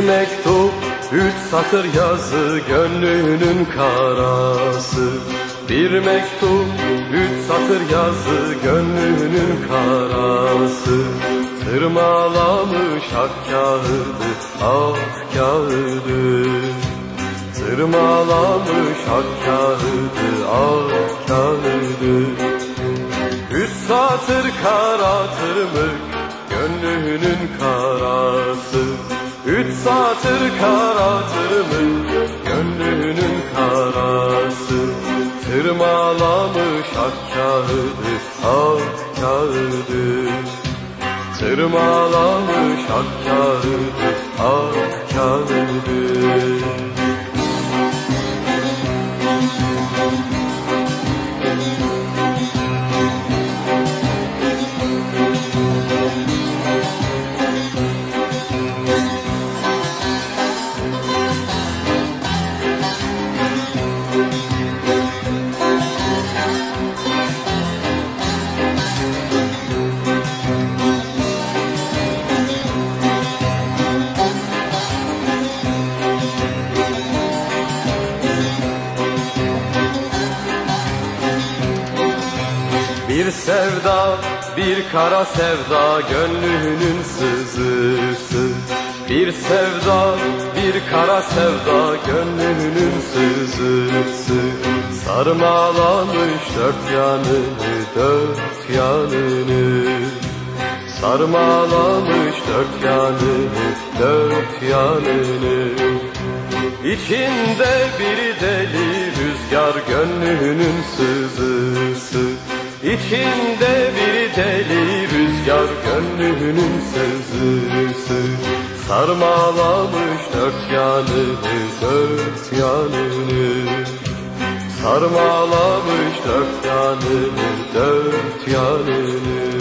mektup, üç satır yazı, gönlünün karası. Bir mektup, üç satır yazı, gönlünün karası. Tırmalamış ak kağıdı, ak kağıdı. Tırmalamış ak kağıdı, ak kağıdı. Üç satır kara tırmık, gönlünün karası. Üç satır kara tırmık, gönlünün karası. Tırmalamış ak kağıdı, ak kağıdı. Tırmalamış ak kağıdı, ak kağıdı. Bir sevda, bir kara sevda, gönlünün sızısı. Bir sevda, bir kara sevda, gönlünün sızısı. Sarmalamış dört yanını, dört yanını. Sarmalamış dört yanını, dört yanını. İçinde bir deli rüzgar gönlünün sızısı İçinde bir deli rüzgar gönlünün sızısı Sarmalamış dört yanını dört yanını. Sarmalamış dört yanını dört yanını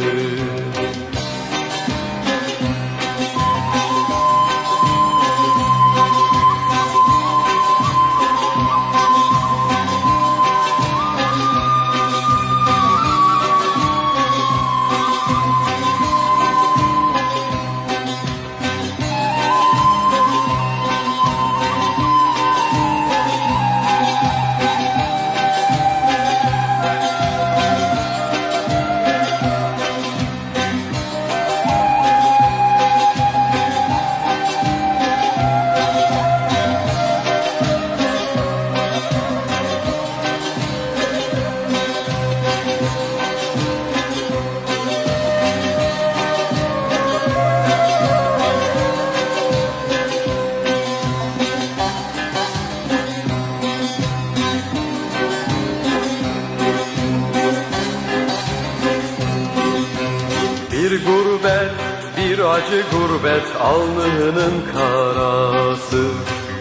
Bir gurbet, bir acı gurbet alnının karası.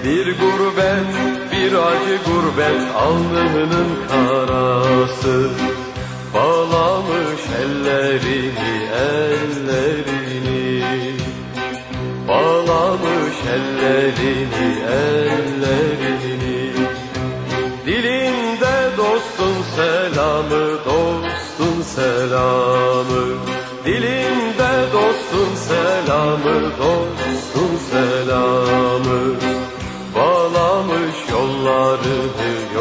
Bir gurbet, bir acı gurbet alnının karası. Bağlamış ellerini, ellerini. Bağlamış ellerini, ellerini. Dilinde dostun selamı, dostun selamı. Dilinde dostun selamı, dostun selamı. Bağlamış yollarını, yollarını.